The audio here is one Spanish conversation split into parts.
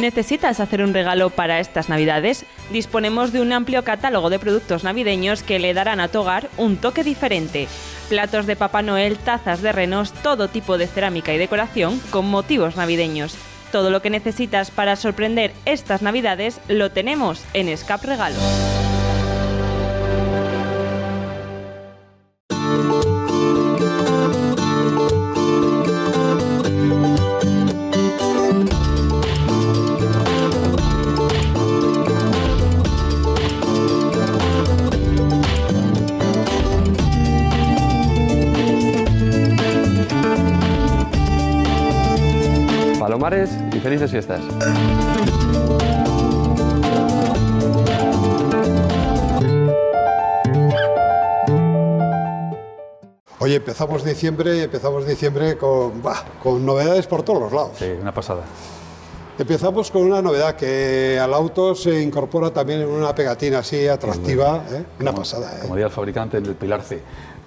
¿Necesitas hacer un regalo para estas navidades? Disponemos de un amplio catálogo de productos navideños que le darán a tu hogar un toque diferente. Platos de Papá Noel, tazas de renos, todo tipo de cerámica y decoración con motivos navideños. Todo lo que necesitas para sorprender estas navidades lo tenemos en Escape Regalo. Felices fiestas. Oye, empezamos diciembre y empezamos diciembre con, bah, con novedades por todos los lados. Sí, una pasada. Empezamos con una novedad que al auto se incorpora también en una pegatina así atractiva, ¿eh? una pasada. ¿eh? Como diría el fabricante del Pilar C.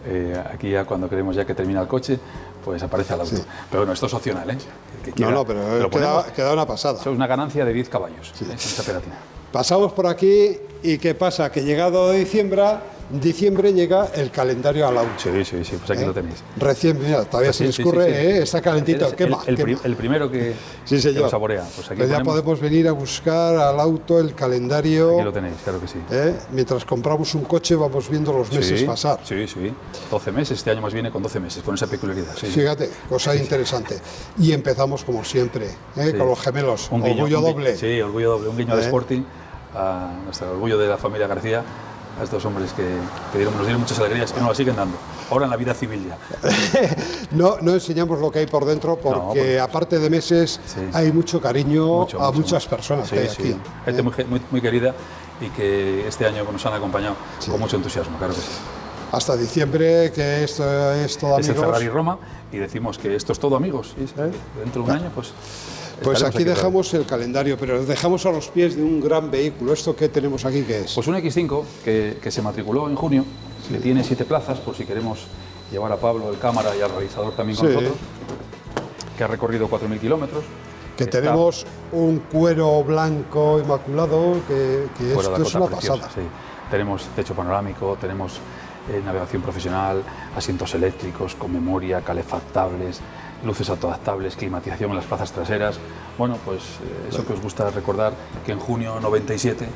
Eh, aquí ya cuando queremos ya que termina el coche, pues aparece al auto. Sí. Pero bueno, esto es opcional, ¿eh? Que No, no, pero queda, queda una pasada. Eso es una ganancia de 10 caballos, ¿eh? esta pegatina. Pasamos por aquí y ¿qué pasa? Que llegado diciembre, diciembre llega el calendario al auto. Sí, sí, sí, pues aquí ¿eh? lo tenéis. Recién, mira, todavía Pues se escurre, sí. ¿eh? está calentito. Quema, el, quema. el primero que, Sí, que lo saborea. Pues aquí Pues ya podemos venir a buscar al auto el calendario. Aquí lo tenéis, claro que sí. ¿eh? Mientras compramos un coche vamos viendo los meses pasar. Sí, sí. 12 meses, este año más viene con 12 meses, con esa peculiaridad. Sí. Fíjate, cosa interesante. Y empezamos como siempre, con los gemelos. Un guiño, Orgullo un gui- doble. Sí, orgullo doble. Un guiño de. Sporting a nuestro orgullo de la familia García, a estos hombres que, que dieron, nos dieron muchas alegrías que nos las siguen dando. Ahora en la vida civil ya. No, no enseñamos lo que hay por dentro porque, porque- aparte de meses Sí. hay mucho cariño Mucho, a mucho, muchas personas Sí, que hay sí. aquí. Gente ¿eh? muy, muy, muy querida y que este año nos han acompañado con mucho entusiasmo, claro que sí. Hasta diciembre, que esto es todo Es el amigos. Ferrari Roma y decimos que esto es todo amigos. Y ¿Eh? dentro de un año, pues. Pues estaremos aquí dejamos el calendario, pero dejamos a los pies de un gran vehículo. ¿Esto que tenemos aquí qué es? Pues un X5 que, que se matriculó en junio, que tiene siete plazas, por si queremos llevar a Pablo, el cámara y al realizador también con Sí. nosotros, que ha recorrido 4.000 kilómetros. que Está tenemos un cuero blanco inmaculado, que, esto de es una pasada. sí. Tenemos techo panorámico, tenemos eh, navegación profesional, asientos eléctricos con memoria, calefactables, luces autoadaptables, climatización en las plazas traseras. Bueno, pues eh, eso que os gusta recordar, que en junio 97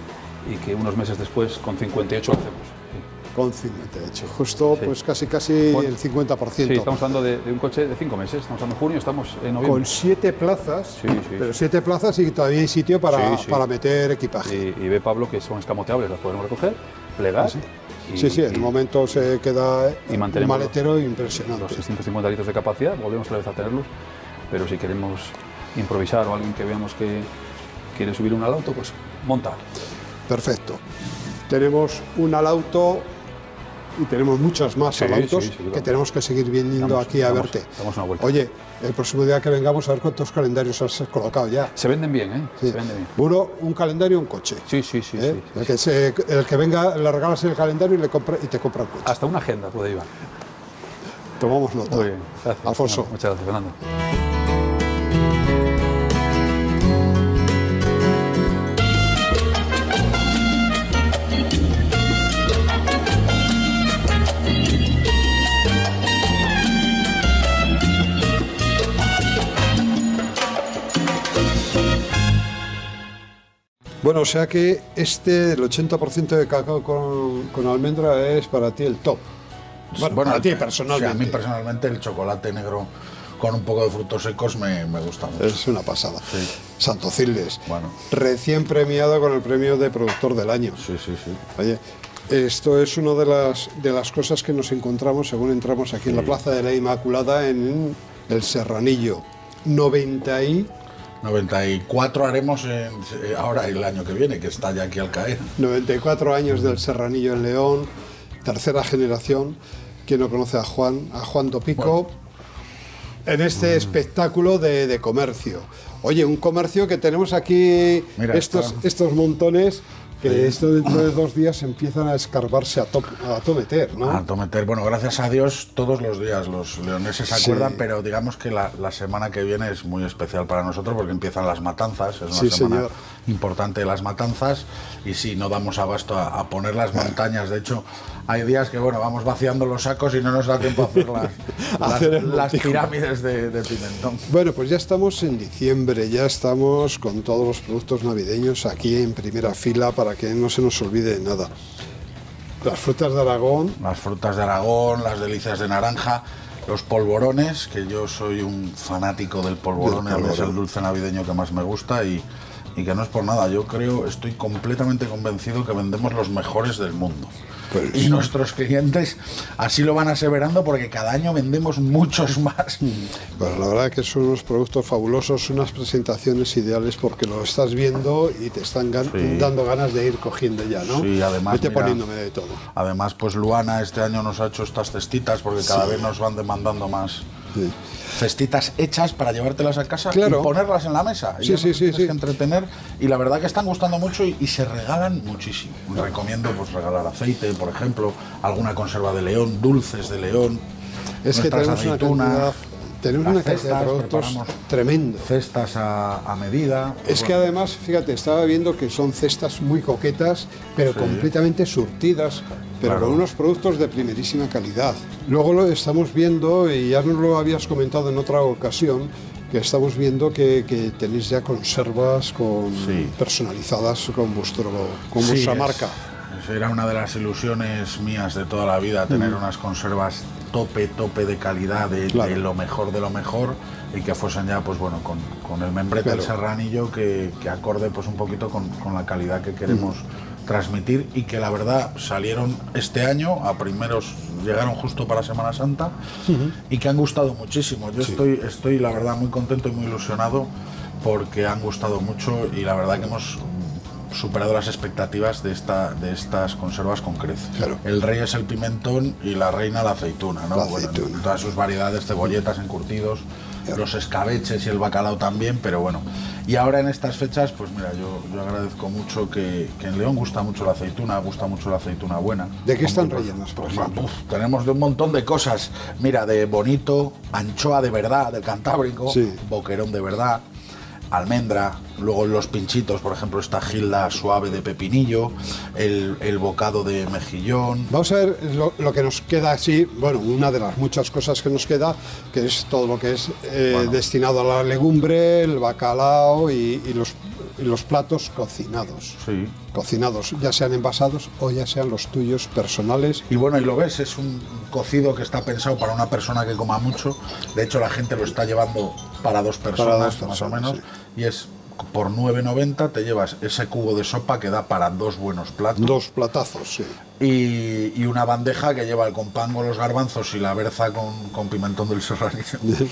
y que unos meses después con 58 lo hacemos. Con 58, justo Sí. pues casi casi Bueno, el 50%. Sí, estamos hablando de, de un coche de cinco meses. Estamos hablando de junio, estamos en noviembre. Con siete plazas, Sí, sí. pero siete plazas y todavía hay sitio para, para meter equipaje. Y, y ve Pablo que son escamoteables, las podemos recoger, plegar. Y- sí, sí, en el momento se queda y un maletero Los impresionante. 650 litros de capacidad, volvemos otra vez a tenerlos. Pero si queremos improvisar o alguien que veamos que quiere subir un al auto, pues monta. Perfecto. Tenemos un al auto y tenemos muchas más Sí, autos sí, sí, que tenemos que seguir viniendo Damos- aquí a damos- verte. damos una vuelta. Oye, el próximo día que vengamos a ver cuántos calendarios has colocado ya. Se venden bien, ¿eh? Se venden bien. Uno, un calendario, un coche. Sí, sí, sí. ¿eh? el, que se- el que venga, le regalas el calendario y, le compra, y te compra el coche. Hasta una agenda puede llevar. Tomamos nota. Muy bien. Gracias, Alfonso. Fernando. Muchas gracias, Fernando. Bueno, o sea que este, el 80% de cacao con, con almendra es para ti el top. Bueno, para ti personalmente. a mí personalmente el chocolate negro con un poco de frutos secos me, me gusta mucho. Es una pasada. Santo Cildes. Bueno. Recién premiado con el premio de productor del año. Sí, sí, sí. Oye, esto es una de las, de las cosas que nos encontramos según entramos aquí en la Plaza de la Inmaculada en el Serranillo. 90 y 94 haremos en- eh, ahora el año que viene, que está ya aquí al caer. 94 años del Serranillo en León, tercera generación. ¿Quién no conoce a Juan? A Juan Topico. En este Mm. espectáculo de, de comercio. Oye, un comercio que tenemos aquí, Mira, estos, está- estos montones, que esto dentro de dos días empiezan a escarbarse a, to a tometer, ¿no? A tometer. Bueno, gracias a Dios todos los días los leoneses se Sí. acuerdan, pero digamos que la, la semana que viene es muy especial para nosotros porque empiezan las matanzas, es una Sí, semana señor. importante de las matanzas y sí, no damos abasto a, a poner las montañas. De hecho, hay días que bueno, vamos vaciando los sacos y no nos da tiempo a hacer las, las- Hacer las montijo. pirámides de, de pimentón. Bueno, pues ya estamos en diciembre, ya estamos con todos los productos navideños aquí en primera fila para que no se nos olvide de nada. Las frutas de Aragón, Las frutas de Aragón, las delicias de naranja, los polvorones, que yo soy un fanático del polvorón, Del es el dulce navideño que más me gusta y, y que no es por nada. Yo creo, estoy completamente convencido que vendemos los mejores del mundo. Pues- y nuestros clientes así lo van aseverando porque cada año vendemos muchos más. pues la verdad que son unos productos fabulosos, unas presentaciones ideales porque lo estás viendo y te están gan- Sí. dando ganas de ir cogiendo ya, ¿no? Sí, además, Vete mira- poniéndome de todo. Además, pues Luana este año nos ha hecho estas cestitas porque cada Sí. vez nos van demandando más. Sí. cestitas hechas para llevártelas a casa Claro. y ponerlas en la mesa. Y Sí, sí, sí, que entretener y la verdad que están gustando mucho y, y se regalan muchísimo. Recomiendo pues regalar aceite, por ejemplo, alguna conserva de león, dulces de león. Es que tenemos una aceitunas, cantidad, tenemos una cantidad de productos tremendo. Cestas a, a medida. Es que además, fíjate, estaba viendo que son cestas muy coquetas, pero Sí. completamente surtidas, pero Claro. con unos productos de primerísima calidad. Luego lo estamos viendo, y ya nos lo habías comentado en otra ocasión, que estamos viendo que, que tenéis ya conservas con, Sí. personalizadas con, vuestro, con Sí, vuestra es- marca. Era una de las ilusiones mías de toda la vida, tener Mm. unas conservas tope, tope de calidad, de, Claro. de lo mejor de lo mejor, y que fuesen ya, pues bueno, con, con el membrete del Claro. serranillo que, que acorde pues un poquito con, con la calidad que queremos Mm. transmitir y que la verdad salieron este año, a primeros llegaron justo para Semana Santa y que han gustado muchísimo. Yo estoy, estoy la verdad muy contento y muy ilusionado porque han gustado mucho y la verdad que hemos superado las expectativas de, esta, de estas conservas con creces. Claro. El rey es el pimentón y la reina la aceituna, ¿no? La Bueno, aceituna. todas sus variedades, cebolletas encurtidos, los escabeches y el bacalao también, pero bueno. Y ahora en estas fechas, pues mira, yo, yo agradezco mucho que, que en León gusta mucho la aceituna, gusta mucho la aceituna buena. ¿De qué están rellenas, por pues, ejemplo? uf, tenemos de un montón de cosas. Mira, de bonito, anchoa de verdad, del Cantábrico, Sí. boquerón de verdad, almendra, luego los pinchitos, por ejemplo, esta gilda suave de pepinillo, el, el bocado de mejillón. Vamos a ver lo, lo que nos queda así, bueno, una de las muchas cosas que nos queda, que es todo lo que es eh, Bueno. destinado a la legumbre, el bacalao y, y los, y los platos cocinados. Sí. Cocinados, ya sean envasados o ya sean los tuyos personales. Y bueno, y lo ves, es un cocido que está pensado para una persona que coma mucho. De hecho, la gente lo está llevando para dos personas, dos más o menos. Y es por 9.90 te llevas ese cubo de sopa que da para dos buenos platos. Dos platazos, sí. Y, y una bandeja que lleva el compango, los garbanzos y la berza con, con pimentón del serranillo.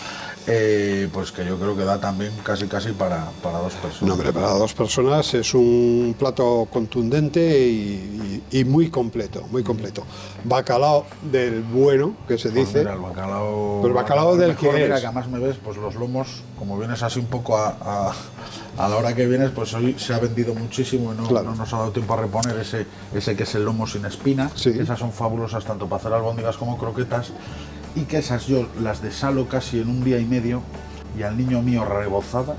Eh, pues que yo creo que da también casi casi para, para dos personas. No, hombre, para dos personas es un plato contundente y, y- y muy completo, muy completo. Bacalao del bueno, que se Pues dice. mira, el bacalao. Pero el bacalao del mejor, que mira, es. que además me ves, pues los lomos, como vienes así un poco a, a- a la hora que vienes, pues hoy se ha vendido muchísimo y no, Claro. no nos ha dado tiempo a reponer ese, ese que es el lomo sin espina. Sí. Esas son fabulosas tanto para hacer albóndigas como croquetas. Y que esas yo las desalo casi en un día y medio y al niño mío rebozadas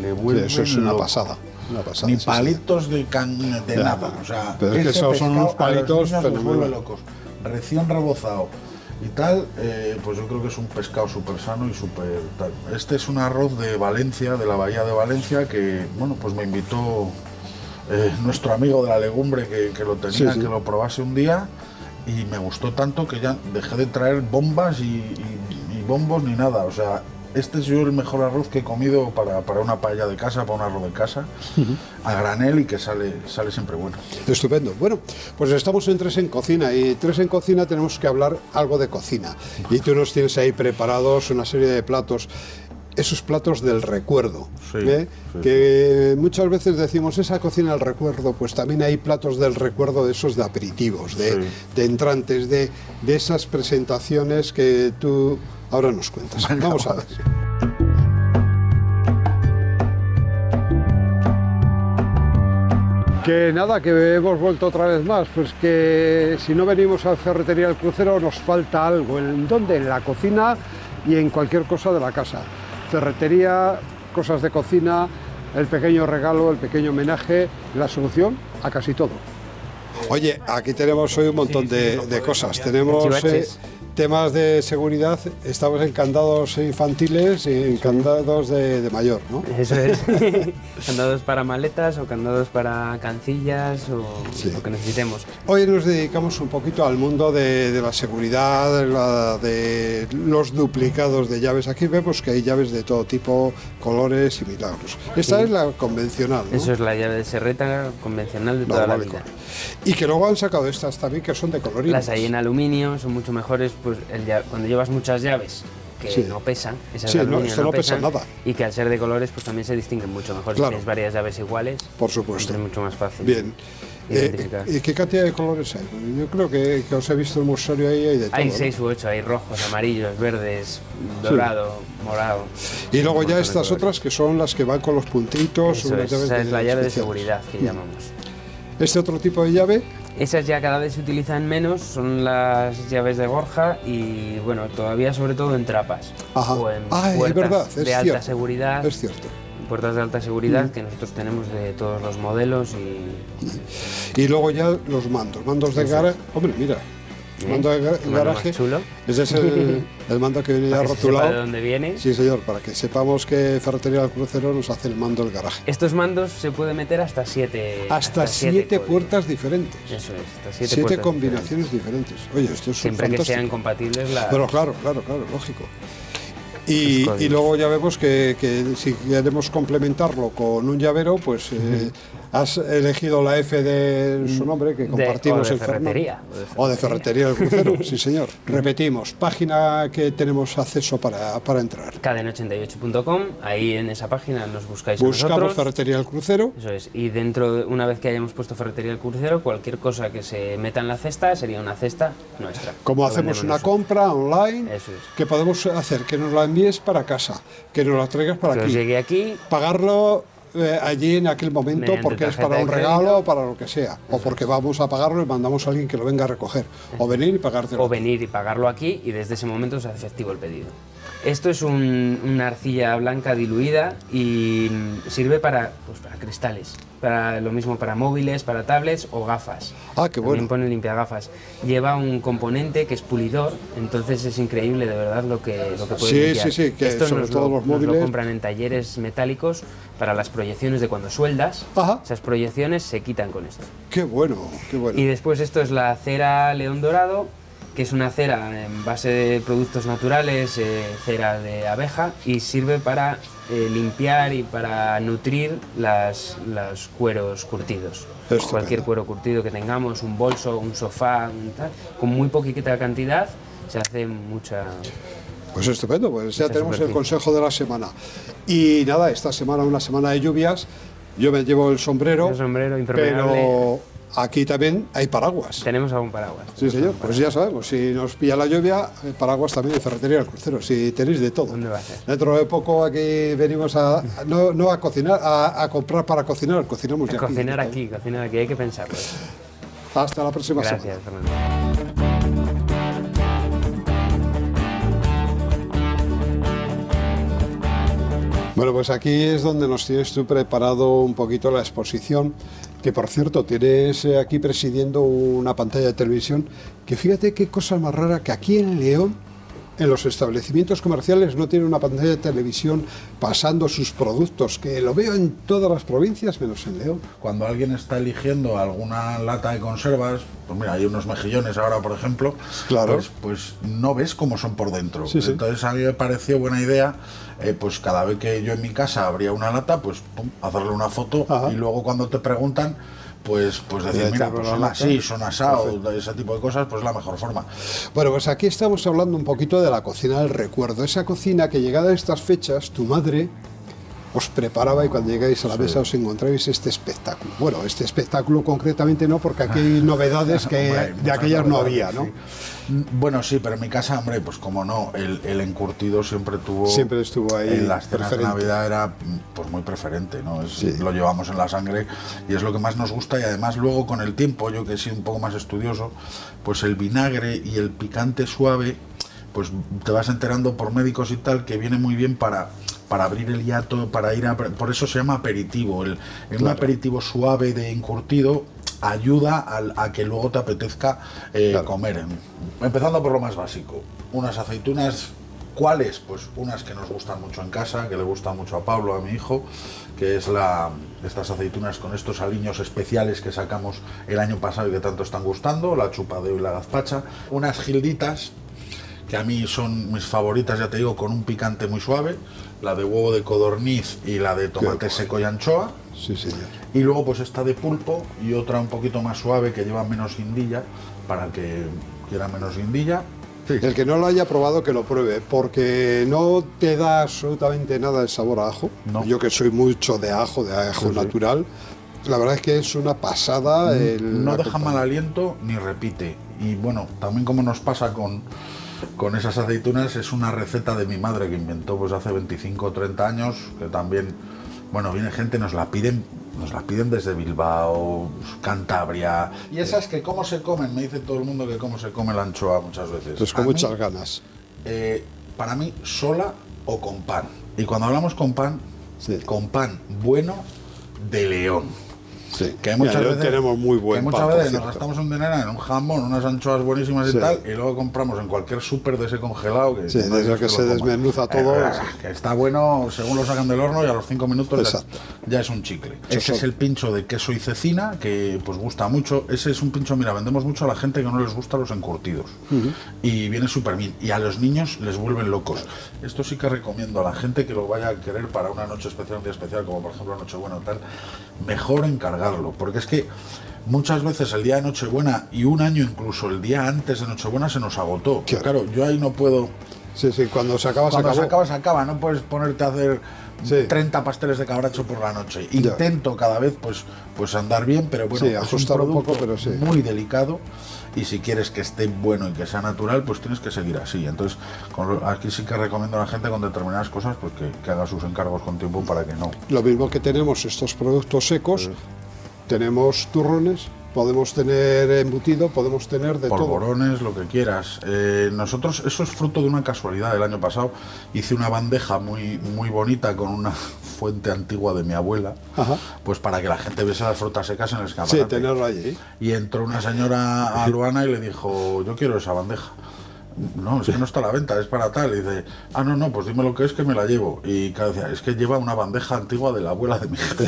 le Sí, vuelven eso es una pasada. Una pasada Ni palitos de, can- de Ya, nada. O sea, pero es que esos son unos a los palitos vuelve locos. Recién rebozado y tal, eh, pues yo creo que es un pescado súper sano y súper tal. Este es un arroz de Valencia, de la bahía de Valencia, que, bueno, pues me invitó eh, nuestro amigo de la legumbre que, que lo tenía, Sí, sí. que lo probase un día y me gustó tanto que ya dejé de traer bombas y, y- y bombos ni nada. O sea, este es yo el mejor arroz que he comido para, para una paella de casa, para un arroz de casa, a granel y que sale, sale siempre bueno. Estupendo. Bueno, pues estamos en Tres en Cocina y Tres en Cocina tenemos que hablar algo de cocina. Y tú nos tienes ahí preparados una serie de platos. Esos platos del recuerdo, Sí, ¿eh? sí, que muchas veces decimos esa cocina del recuerdo, pues también hay platos del recuerdo de esos de aperitivos, de, Sí. de entrantes, de, de esas presentaciones que tú ahora nos cuentas. Venga, Vamos a ver. Que nada, que hemos vuelto otra vez más, pues que si no venimos a Ferretería del Crucero nos falta algo. ¿En dónde? En la cocina y en cualquier cosa de la casa. Ferretería, cosas de cocina, el pequeño regalo, el pequeño homenaje, la solución a casi todo. Oye, aquí tenemos hoy un montón de, de cosas. Tenemos eh, temas de seguridad, estamos en candados infantiles y en candados de, mayor, ¿no? Eso es. candados para maletas o candados para cancillas o lo que necesitemos. Hoy nos dedicamos un poquito al mundo de, la seguridad, de los duplicados de llaves. Aquí vemos que hay llaves de todo tipo, colores y milagros. Esta es la convencional, ¿no? Eso es la llave de serreta convencional de toda la vida. Y que luego han sacado estas también que son de colorines. Las hay en aluminio, son mucho mejores pues cuando llevas muchas llaves que no pesan, esas no, no, pesan nada. Y que al ser de colores pues también se distinguen mucho mejor. Si tienes varias llaves iguales, por supuesto. es mucho más fácil. Bien. Eh, ¿Y qué cantidad de colores hay? Yo creo que, os he visto el musario ahí, hay de todo. Hay seis u ocho, hay rojos, amarillos, verdes, dorado, morado. Y luego ya estas otras que son las que van con los puntitos. esa es la llave de seguridad que llamamos. ¿Este otro tipo de llave? Esas ya cada vez se utilizan menos, son las llaves de Gorja y bueno, todavía sobre todo en trapas o en ah, puertas de alta seguridad. Es cierto. Puertas de alta seguridad que nosotros tenemos de todos los modelos y... Y luego ya los mandos, mandos de gara. Hombre, mira, mando de garaje. Chulo. Ese es el, mando que viene ya rotulado. ¿De dónde viene? Sí, señor, para que sepamos que Ferretería del Crucero nos hace el mando del garaje. Estos mandos se puede meter hasta siete. Hasta, siete, puertas diferentes. Eso es, hasta siete, siete combinaciones diferentes. Oye, esto es Siempre que sean compatibles las. Pero claro, claro, claro, lógico. Y, y, luego ya vemos que, que, si queremos complementarlo con un llavero, pues eh, has elegido la F de su nombre, que compartimos de, o de ferretería. O de ferretería del crucero, sí señor. Repetimos, página que tenemos acceso para, para entrar. Caden88.com, ahí en esa página nos buscáis Buscamos Ferretería del Crucero. Eso es, y dentro, una vez que hayamos puesto Ferretería del Crucero, cualquier cosa que se meta en la cesta sería una cesta nuestra. Como hacemos una compra online, Eso es. ¿qué podemos hacer? Que nos la envíes para casa, que nos la traigas para que aquí. llegue aquí. Pagarlo eh, allí en aquel momento porque es para un regalo o para lo que sea. O porque vamos a pagarlo y mandamos a alguien que lo venga a recoger. O venir y pagártelo. O venir y pagarlo aquí y desde ese momento se hace efectivo el pedido. Esto es un- una arcilla blanca diluida y sirve para, pues, para cristales. Para lo mismo para móviles, para tablets o gafas. Ah, qué También bueno. pone limpiagafas. Lleva un componente que es pulidor, entonces es increíble de verdad lo que, lo que puede Sí, limpiar. sí, sí, que Esto sobre nos todo lo, los nos lo móviles- compran en talleres metálicos para las proyecciones de cuando sueldas. Ajá. Esas proyecciones se quitan con esto. Qué bueno, qué bueno. Y después esto es la cera León Dorado, que es una cera en base de productos naturales, eh, cera de abeja, y sirve para eh, limpiar y para nutrir las, los cueros curtidos. Cualquier cuero curtido que tengamos, un bolso, un sofá, un tal, con muy poquita cantidad se hace mucha... Pues estupendo, pues ya tenemos el consejo de la semana. Y nada, esta semana, una semana de lluvias, yo me llevo el sombrero, El sombrero impermeable. pero aquí también hay paraguas. Tenemos algún paraguas. Sí, señor, pues ya sabemos, si nos pilla la lluvia, el paraguas también de Ferretería del Crucero, si tenéis de todo. ¿Dónde va a ser? Dentro de poco aquí venimos a, no, no a cocinar, a, a comprar para cocinar, cocinamos ya aquí. Cocinar aquí, cocinar aquí, hay que pensarlo. Hasta la próxima Gracias, semana. Fernando. Bueno, pues aquí es donde nos tienes tú preparado un poquito la exposición, que por cierto tienes eh, aquí presidiendo una pantalla de televisión, que fíjate qué cosa más rara que aquí en León, en los establecimientos comerciales no tiene una pantalla de televisión pasando sus productos, que lo veo en todas las provincias menos en León. Cuando alguien está eligiendo alguna lata de conservas, pues mira, hay unos mejillones ahora, por ejemplo, Claro. pues, pues no ves cómo son por dentro. Sí, sí. Entonces a mí me pareció buena idea, eh, pues cada vez que yo en mi casa abría una lata, pues pum, hacerle una foto Ajá. y luego cuando te preguntan, pues, pues decir, mira, pues la son así, son asados, ese tipo de cosas, pues es la mejor forma. Bueno, pues aquí estamos hablando un poquito de la cocina del recuerdo. Esa cocina que llegada a estas fechas, tu madre os preparaba y cuando llegáis a la mesa os encontráis este espectáculo. Bueno, este espectáculo concretamente no, porque aquí hay novedades que Hombre, de aquellas no había, ¿no? sí. Mm, Bueno, sí, pero en mi casa, hombre, pues como no, el, el encurtido siempre tuvo. Siempre estuvo ahí En las cenas de. Navidad era mm, pues muy preferente, ¿no? Es- Sí. Lo llevamos en la sangre y es lo que más nos gusta. Y además, luego con el tiempo, yo que he sido un poco más estudioso, pues el vinagre y el picante suave, pues te vas enterando por médicos y tal que viene muy bien para para abrir el hiato, para ir a... Por eso se llama aperitivo. El, en un Claro. aperitivo suave de encurtido ayuda al- a, que luego te apetezca eh, Claro. comer. Empezando por lo más básico. Unas aceitunas, ¿cuáles? Pues unas que nos gustan mucho en casa, que le gustan mucho a Pablo, a mi hijo, que es la, estas aceitunas con estos aliños especiales que sacamos el año pasado y que tanto están gustando, la chupadeo y la gazpacha. Unas gilditas que a mí son mis favoritas, ya te digo, con un picante muy suave, la de huevo de codorniz y la de tomate seco y anchoa. Sí, señor. Y luego pues esta de pulpo y otra un poquito más suave que lleva menos guindilla, para el que quiera menos guindilla. El que no lo haya probado, que lo pruebe, porque no te da absolutamente nada el sabor a ajo. No. Yo que soy mucho de ajo, de ajo Sí, sí. natural, la verdad es que es una pasada. el no deja mal aliento ni repite. Y bueno, también como nos pasa con, con esas aceitunas, es una receta de mi madre que inventó pues hace 25 o 30 años, que también, bueno, viene gente, nos la piden, nos la piden desde Bilbao, Cantabria. Y esas que cómo se comen, me dice todo el mundo que cómo se come la anchoa muchas veces. Pues A con mí, muchas ganas. eh, para mí, sola o con pan. Y cuando hablamos con pan, Sí. con pan bueno de León. Sí. Que muchas veces, tenemos muy buen que muchas pan, por veces nos gastamos un dinero en un jamón, unas anchoas buenísimas Sí. y tal, y luego compramos en cualquier súper de ese congelado que, Sí, no de es eso que lo se desmenuza todo. Eh, que está bueno según lo sacan del horno y a los cinco minutos ya, es un chicle. Ese es el pincho de queso y cecina que pues gusta mucho. Ese es un pincho, mira, vendemos mucho a la gente que no les gusta los encurtidos y viene súper bien. Y a los niños les vuelven locos. Esto sí que recomiendo a la gente que lo vaya a querer para una noche especial, un día especial, como por ejemplo Nochebuena o tal, mejor Porque es que muchas veces el día de Nochebuena y un año incluso el día antes de Nochebuena se nos agotó. Claro. Claro, yo ahí no puedo. Sí, sí, cuando se acaba, se Cuando se acaba, se acaba. No puedes ponerte a hacer Sí. 30 pasteles de cabracho por la noche. Ya. Intento cada vez pues, pues andar bien, pero bueno, Sí, es un poco, pero sí. muy delicado. Y si quieres que esté bueno y que sea natural, pues tienes que seguir así. Entonces, con aquí sí que recomiendo a la gente con determinadas cosas pues que, que haga sus encargos con tiempo para que no. Lo mismo que tenemos estos productos secos, tenemos turrones, podemos tener embutido, podemos tener de todo. polvorones, lo que quieras. Eh, nosotros, eso es fruto de una casualidad. El año pasado hice una bandeja muy, muy bonita con una fuente antigua de mi abuela, Ajá. pues para que la gente viese las frutas secas en el escaparate. Sí, tenerlo allí. Y entró una señora a Luana y le dijo, yo quiero esa bandeja. No, es que no está a la venta, es para tal. Y dice, ah, no, no, pues dime lo que es que me la llevo. Y claro, decía, es que lleva una bandeja antigua de la abuela de mi jefe.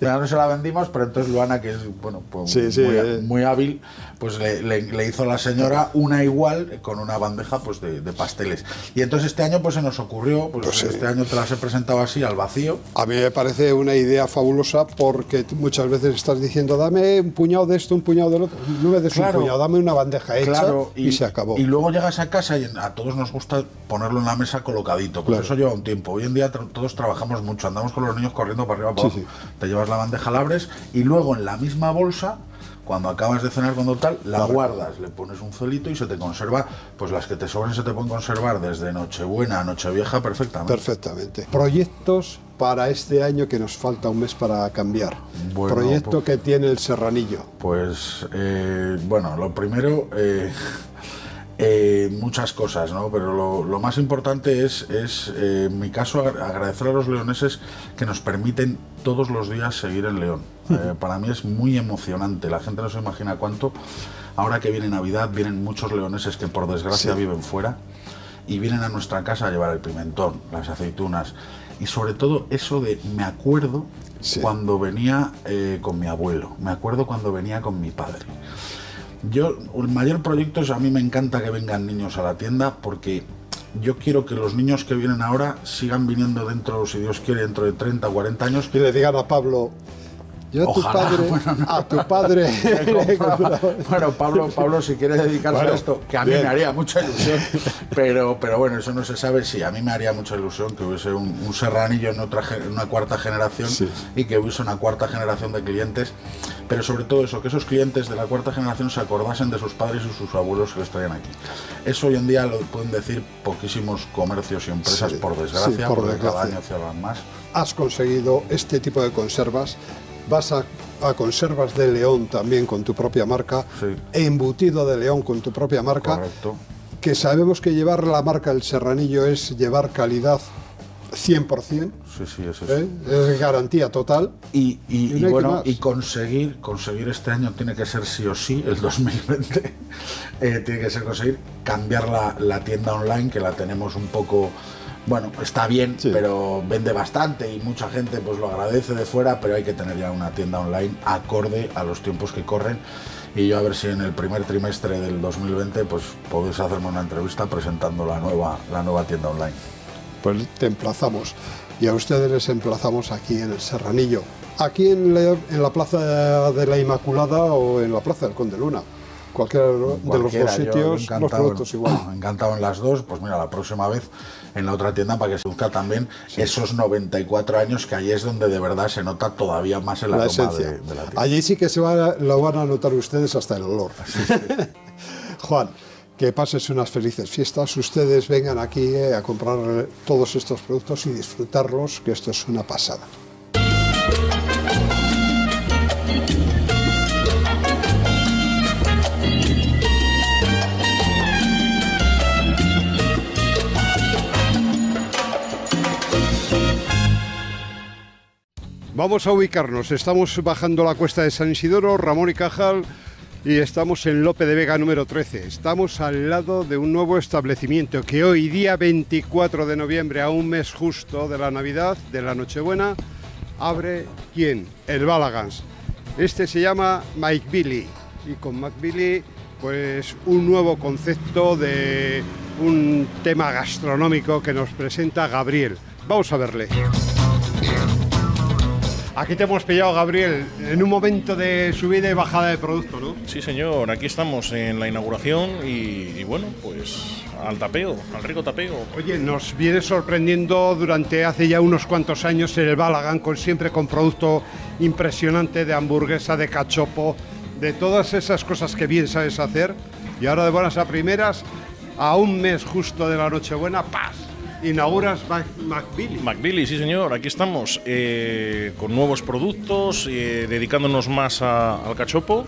Ya no se la vendimos, pero entonces Luana, que es, bueno, pues Sí, sí, muy, eh. muy hábil, pues le, le- le hizo a la señora una igual con una bandeja pues de, de pasteles. Y entonces este año pues se nos ocurrió, pues, Pues sí. este año te las he presentado así al vacío. A mí me parece una idea fabulosa porque muchas veces estás diciendo, dame un puñado de esto, un puñado del otro. No me des Claro. un puñado, dame una bandeja hecha Claro, y, se acabó. Y luego llegas a casa y a todos nos gusta ponerlo en la mesa colocadito. Pues Claro. eso lleva un tiempo. Hoy en día tra- todos trabajamos mucho, andamos con los niños corriendo para arriba para Sí, abajo. Te llevas la bandeja, la abres y luego en la misma bolsa. Cuando acabas de cenar, cuando tal, la guardas, le pones un celito y se te conserva, pues las que te sobren se te pueden conservar desde Nochebuena a Nochevieja perfectamente. Perfectamente. Proyectos para este año que nos falta un mes para cambiar. Bueno, Proyecto pues- que tiene el Serranillo. Pues eh, bueno, lo primero, eh, eh, muchas cosas, ¿no? Pero lo, lo más importante es, es eh, en mi caso, agra- agradecer a los leoneses que nos permiten todos los días seguir en León. Eh, para mí es muy emocionante, la gente no se imagina cuánto. Ahora que viene Navidad, vienen muchos leoneses que por desgracia Sí. viven fuera y vienen a nuestra casa a llevar el pimentón, las aceitunas y sobre todo eso de me acuerdo Sí. cuando venía eh, con mi abuelo, me acuerdo cuando venía con mi padre. Yo, el mayor proyecto es a mí me encanta que vengan niños a la tienda porque yo quiero que los niños que vienen ahora sigan viniendo dentro, si Dios quiere, dentro de 30 o 40 años. Y le digan a Pablo, Yo a tu padre, a tu padre bueno, Pablo, Pablo, si quiere dedicarse a esto, que a mí me haría mucha ilusión, pero, pero bueno, eso no se sabe. Sí, a mí me haría mucha ilusión que hubiese un, serranillo en otra una cuarta generación y que hubiese una cuarta generación de clientes, pero sobre todo eso, que esos clientes de la cuarta generación se acordasen de sus padres y sus abuelos que les traían aquí. Eso hoy en día lo pueden decir poquísimos comercios y empresas, por desgracia, por porque cada año cierran más. Has conseguido este tipo de conservas vas a, conservas de León también con tu propia marca, embutido de León con tu propia marca, Correcto. que sabemos que llevar la marca del Serranillo es llevar calidad 100%. Sí, sí, eso ¿eh? Es garantía total. Y, bueno, y conseguir, conseguir este año tiene que ser sí o sí, el 2020, eh, tiene que ser conseguir cambiar la, la tienda online, que la tenemos un poco bueno, está bien, pero vende bastante y mucha gente pues lo agradece de fuera, pero hay que tener ya una tienda online acorde a los tiempos que corren. Y yo a ver si en el primer trimestre del 2020 pues podéis hacerme una entrevista presentando la nueva, la nueva tienda online. Pues te emplazamos y a ustedes les emplazamos aquí en el Serranillo, aquí en la, en la Plaza de la Inmaculada o en la Plaza del Conde Luna cualquiera de los dos sitios, los productos igual. Encantado en las dos, pues mira, la próxima vez en la otra tienda para que se busca también esos 94 años que allí es donde de verdad se nota todavía más en la, esencia. De, la tienda. Allí sí que se va, lo van a notar ustedes hasta el olor. Juan, que pases unas felices fiestas, ustedes vengan aquí eh, a comprar todos estos productos y disfrutarlos, que esto es una pasada. Vamos a ubicarnos. Estamos bajando la cuesta de San Isidoro, Ramón y Cajal, y estamos en Lope de Vega número 13. Estamos al lado de un nuevo establecimiento que hoy, día 24 de noviembre, a un mes justo de la Navidad, de la Nochebuena, abre ¿quién? El Balagans. Este se llama Mike Billy y con Mike Billy pues un nuevo concepto de un tema gastronómico que nos presenta Gabriel. Vamos a verle. Aquí te hemos pillado, Gabriel, en un momento de subida y bajada de producto, ¿no? Sí, señor, aquí estamos en la inauguración y, bueno, pues al tapeo, al rico tapeo. Oye, nos viene sorprendiendo durante hace ya unos cuantos años el Balagan, con, siempre con producto impresionante de hamburguesa, de cachopo, de todas esas cosas que bien sabes hacer. Y ahora de buenas a primeras, a un mes justo de la Nochebuena, ¡paz! Inauguras McBilly. McBilly, sí señor, aquí estamos eh, con nuevos productos, eh, dedicándonos más al cachopo.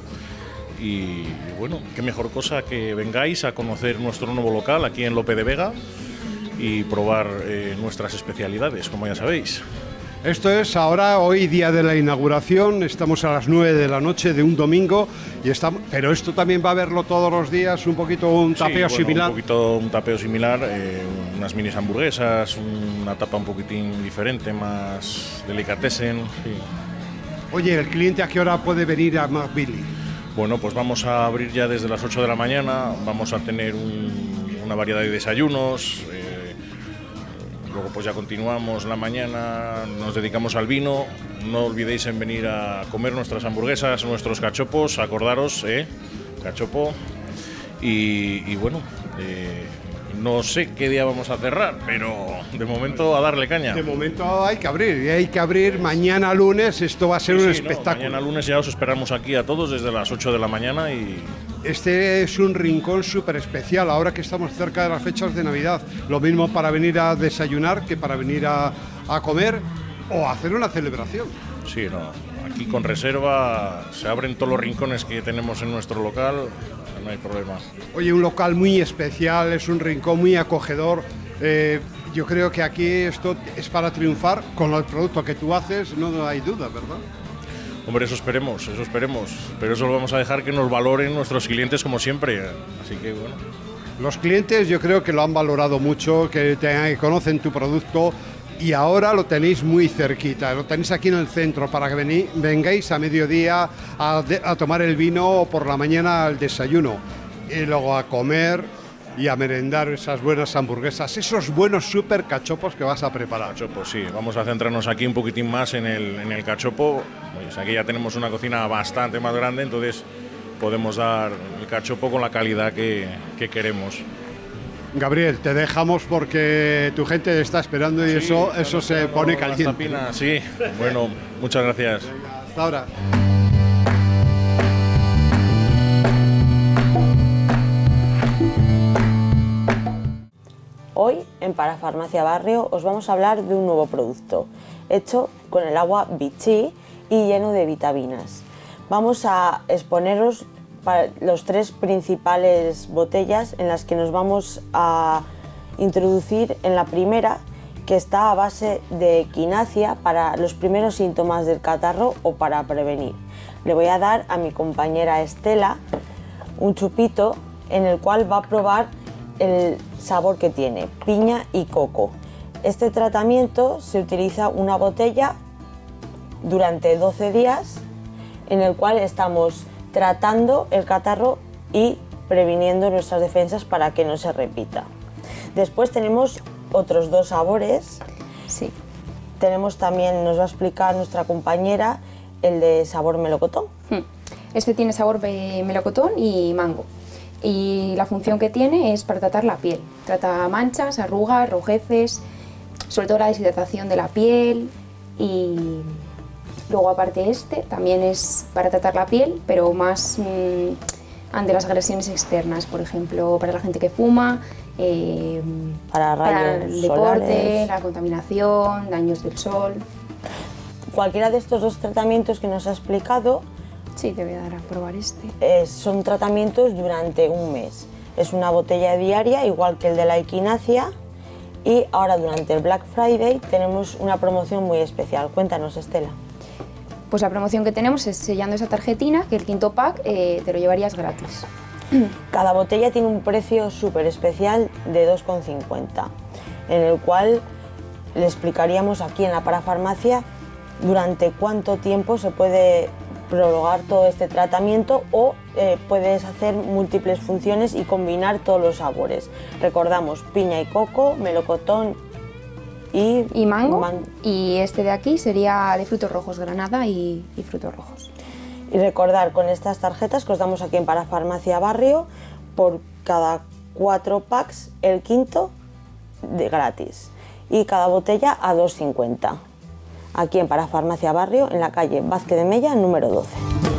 Y bueno, qué mejor cosa que vengáis a conocer nuestro nuevo local aquí en Lope de Vega y probar eh, nuestras especialidades, como ya sabéis. Esto es ahora, hoy día de la inauguración, estamos a las 9 de la noche de un domingo, y estamos, pero esto también va a verlo todos los días, un poquito un tapeo similar. Un poquito un tapeo similar, eh, unas minis hamburguesas, una tapa un poquitín diferente, más delicatessen. Oye, ¿el cliente a qué hora puede venir a McBilly? Bueno, pues vamos a abrir ya desde las 8 de la mañana, vamos a tener una variedad de desayunos. Luego pues ya continuamos la mañana, nos dedicamos al vino. No olvidéis en venir a comer nuestras hamburguesas, nuestros cachopos, acordaros, ¿eh? Cachopo. Y, bueno, eh, no sé qué día vamos a cerrar, pero de momento a darle caña. De momento hay que abrir, y hay que abrir mañana lunes, esto va a ser un espectáculo. mañana lunes ya os esperamos aquí a todos desde las 8 de la mañana y este es un rincón súper especial ahora que estamos cerca de las fechas de Navidad. Lo mismo para venir a desayunar que para venir a, comer o hacer una celebración. Sí, no. Aquí con reserva se abren todos los rincones que tenemos en nuestro local, no hay problema. Oye, un local muy especial, es un rincón muy acogedor. Eh, yo creo que aquí esto es para triunfar con el producto que tú haces, no hay duda, ¿verdad? Hombre, eso esperemos, eso esperemos. Pero eso lo vamos a dejar que nos valoren nuestros clientes como siempre. Así que bueno. Los clientes yo creo que lo han valorado mucho, que, conocen tu producto y ahora lo tenéis muy cerquita, lo tenéis aquí en el centro para que vengáis a mediodía a, a tomar el vino o por la mañana al desayuno y luego a comer y a merendar esas buenas hamburguesas, esos buenos super cachopos que vas a preparar. Cachopo, sí. Vamos a centrarnos aquí un poquitín más en el, en el cachopo. Pues aquí ya tenemos una cocina bastante más grande, entonces podemos dar el cachopo con la calidad que, que queremos. Gabriel, te dejamos porque tu gente está esperando y eso, eso se pone caliente. tapinas, sí. Bueno, muchas gracias. Hasta ahora. Hoy en Parafarmacia Barrio os vamos a hablar de un nuevo producto hecho con el agua Vichy y lleno de vitaminas. Vamos a exponeros los tres principales botellas en las que nos vamos a introducir en la primera que está a base de equinacia para los primeros síntomas del catarro o para prevenir. Le voy a dar a mi compañera Estela un chupito en el cual va a probar el sabor que tiene, piña y coco. Este tratamiento se utiliza una botella durante 12 días en el cual estamos tratando el catarro y previniendo nuestras defensas para que no se repita. Después tenemos otros dos sabores. Sí. Tenemos también, nos va a explicar nuestra compañera, el de sabor melocotón. Hmm. Este tiene sabor melocotón y mango. Y la función que tiene es para tratar la piel. Trata manchas, arrugas, rojeces, sobre todo la deshidratación de la piel. Y luego aparte este también es para tratar la piel, pero más mm, ante las agresiones externas. Por ejemplo, para la gente que fuma, eh, Para rayos el deporte, solares. la contaminación, daños del sol. Cualquiera de estos dos tratamientos que nos ha explicado Sí, te voy a dar a probar este. eh, son tratamientos durante un mes. Es una botella diaria, igual que el de la equinacia. Y ahora durante el Black Friday tenemos una promoción muy especial. Cuéntanos, Estela. Pues la promoción que tenemos es sellando esa tarjetina, que el quinto pack eh, te lo llevarías gratis. Cada botella tiene un precio súper especial de 2,50, en el cual le explicaríamos aquí en la parafarmacia durante cuánto tiempo se puede prolongar todo este tratamiento o eh, puedes hacer múltiples funciones y combinar todos los sabores. Recordamos piña y coco, melocotón y, Y mango. man- Y este de aquí sería de frutos rojos, granada y, y frutos rojos. Y recordar con estas tarjetas que os damos aquí en Parafarmacia Barrio, por cada cuatro packs, el quinto de gratis. Y cada botella a 2,50. Aquí en Parafarmacia Barrio, en la calle Vázquez de Mella, número 12.